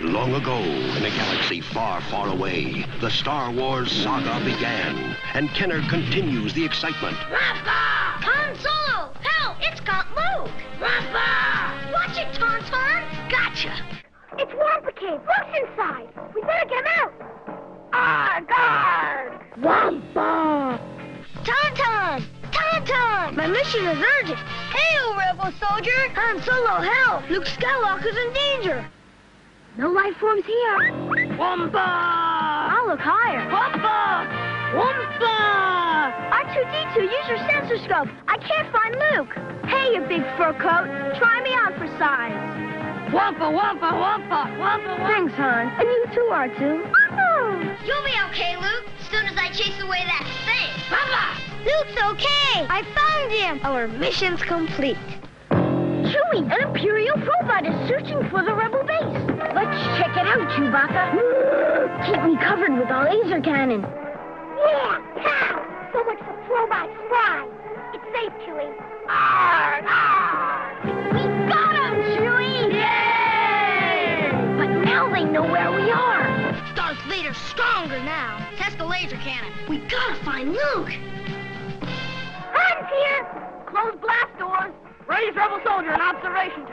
Long ago, in a galaxy far, far away, the Star Wars saga began, and Kenner continues the excitement. Papa! Han Solo! Help! It's got Luke! Papa! Watch it, Tauntaun! Gotcha! It's Wampa Cave. Luke's inside. We better get him out. Arg, arg! Wampa! Tauntaun! Tauntaun! My mission is urgent. Hail, rebel soldier! Han Solo, help! Luke Skywalker's in danger! No life forms here. Wampa! I'll look higher. Wampa! Wampa! R2-D2, use your sensor scope. I can't find Luke. Hey, you big fur coat. Try me on for size. Wampa, wampa, wampa, wampa, wampa. Thanks, Han. And you too, R2. Oh. You'll be okay, Luke, as soon as I chase away that thing. Papa! Luke's okay. I found him. Our mission's complete. Chewie, an Imperial probot is searching for the rebel base. Let's check it out, Chewbacca. Keep me covered with a laser cannon. Yeah, pow! So much for probot spy. It's safe, Chewie. Arr, arr. We got him, Chewie! Yay! But now they know where we are. Darth Vader's stronger now. Test the laser cannon. We gotta find Luke. Han's here. Close blast doors. Raise Rebel Soldier in observation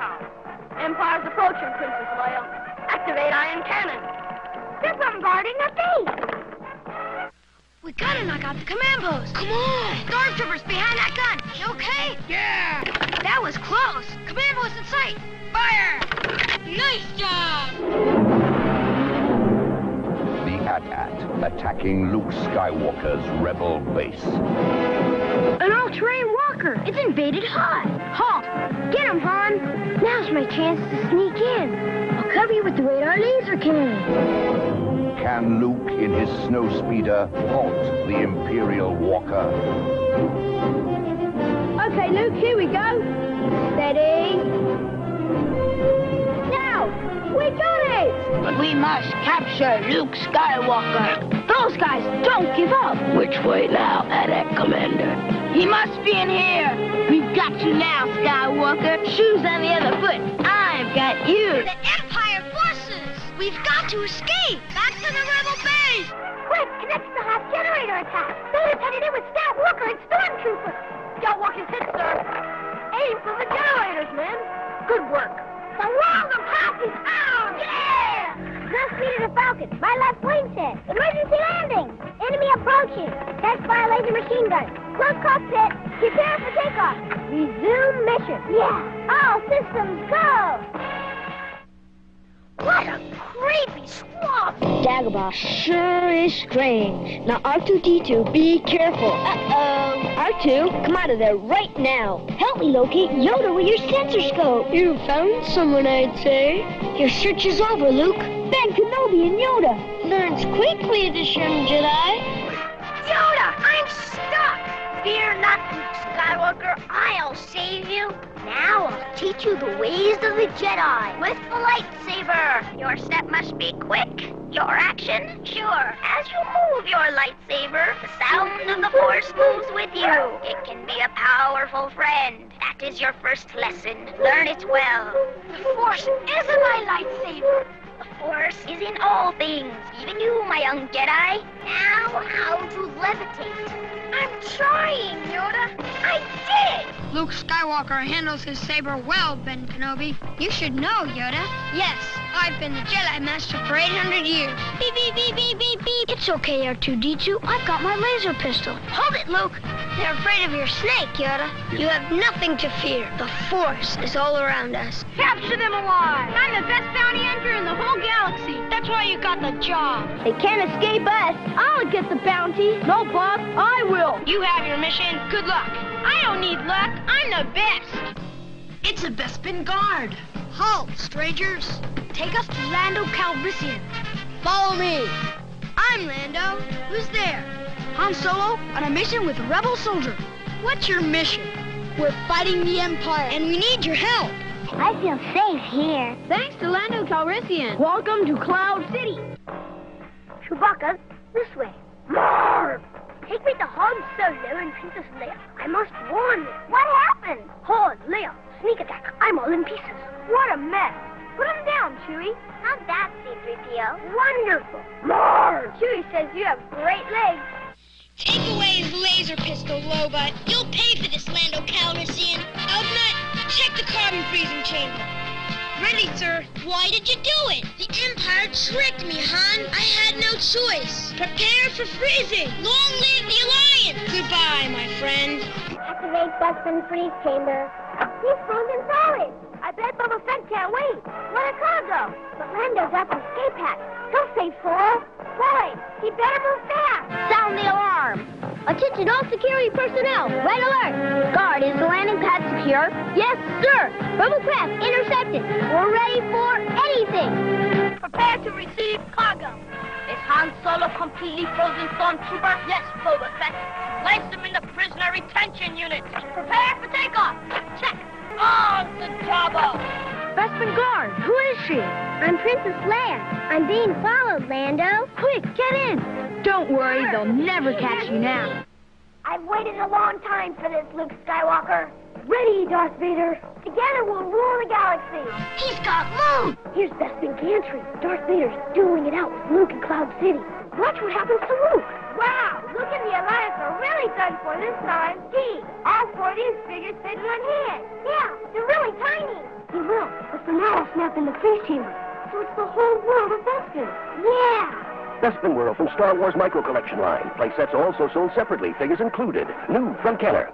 Activate cannon. They're bombarding the base. We gotta knock out the command post. Come on. Stormtroopers behind that gun. You okay? Yeah! That was close. Command post in sight. Fire! Nice job! The AT-AT attacking Luke Skywalker's rebel base. An all-terrain walker. It's invaded Hoth. Halt! Get him, Han. Now's my chance to sneak in. I'll cover you with the radar laser cannon. Can Luke in his snowspeeder halt the Imperial Walker? Okay, Luke, here we go. Steady. Now! We got it! We must capture Luke Skywalker. Those guys don't give up. Which way now, AT-AT Commander? He must be in here. We've got you now, Skywalker. Shoes on the other foot. I've got you. The Empire forces! We've got to escape! Back to the rebel base! Quick, connect to the Hoth generator attack. Vader's headed in with Scout Walker and Stormtrooper. Scout Walker's hit, sir. Aim for the generators, men. Good work. The world of hockey! Ah! Yeah! Speed of the Falcon. My left wing set. Emergency landing. Enemy approaching. Test fire laser machine gun. Close cockpit. Prepare for takeoff. Resume mission. Yeah. All systems go. What a creepy swamp! Dagobah sure is strange. Now, R2-D2, be careful. Uh-oh. R2, come out of there right now. Help me locate Yoda with your sensor scope. You found someone, I'd say. Your search is over, Luke. Ben Kenobi and Yoda. Learns quickly, this young Jedi. Yoda, I'm stuck! Fear not, Luke Skywalker. I'll save you. Now I'll teach you the ways of the Jedi with the lightsaber. Your step must be quick. Your action, sure. As you move your lightsaber, the sound of the Force moves with you. It can be a powerful friend. That is your first lesson. Learn it well. The Force is in my lightsaber. Force is in all things, even you, my young Jedi. Now, how to levitate. I'm trying, Yoda. I did it! Luke Skywalker handles his saber well, Ben Kenobi. You should know, Yoda. Yes, I've been the Jedi Master for 800 years. Beep, beep, beep, beep, beep, beep. It's okay, R2-D2. I've got my laser pistol. Hold it, Luke. They're afraid of your snake, Yoda. You have nothing to fear. The Force is all around us. Capture them alive. I'm the best bounty hunter in the whole galaxy. That's why you got the job. They can't escape us. I'll get the bounty. No, Bob, I will. You have your mission. Good luck. I don't need luck. I'm the best. It's a Bespin guard. Halt, strangers. Take us to Lando Calrissian. Follow me. I'm Lando. Who's there? Han Solo on a mission with rebel soldier. What's your mission? We're fighting the Empire, and we need your help. I feel safe here. Thanks to Lando Calrissian. Welcome to Cloud City. Chewbacca, this way. Marv! Take me to Han Solo and Princess Leia. I must warn them. What happened? Han, Leia, sneak attack. I'm all in pieces. What a mess. Put him down, Chewie. How's that, C-3PO? Wonderful. More. Chewie says you have great legs. Take away his laser pistol, Lobot. You'll pay for this, Lando Calrissian. Ugnaught, check the carbon freezing chamber. Ready, sir. Why did you do it? The Empire tricked me, Han. I had no choice. Prepare for freezing. Long live the Alliance. Goodbye, my friend. Activate Bespin freeze chamber. He's frozen solid. I bet Boba Fett can't wait. Let a car go. But Lando's got the escape hatch. He'll save Solo. Boy, he better move fast. Sound the alarm. Attention all security personnel. Red alert. Guard, is the landing pad secure? Yes, sir. Rebel craft intercepted. We're ready for anything. Prepare to receive cargo. Is Han Solo completely frozen stormtrooper? Yes, Boba Fett. Place him in the prisoner retention unit. Prepare for takeoff. Check. On the Jabba. Bespin Guard, who is she? I'm Princess Leia. I'm being followed, Lando. Quick, get in. Don't worry, they'll never catch you now. I've waited a long time for this, Luke Skywalker. Ready, Darth Vader. Together we'll rule the galaxy. He's got moon. Here's Bespin Gantry. Darth Vader's dueling it out with Luke in Cloud City. Watch what happens to Luke. Wow, Luke and the Alliance are really done for this time. Gee, all four of these figures fit in one hand. Yeah, they're really tiny. He will, but for now I'll snap in the freeze chamber. So it's the whole world of Bespin. Yeah. Bespin World from Star Wars Micro Collection line. Play sets also sold separately, figures included. New from Kenner.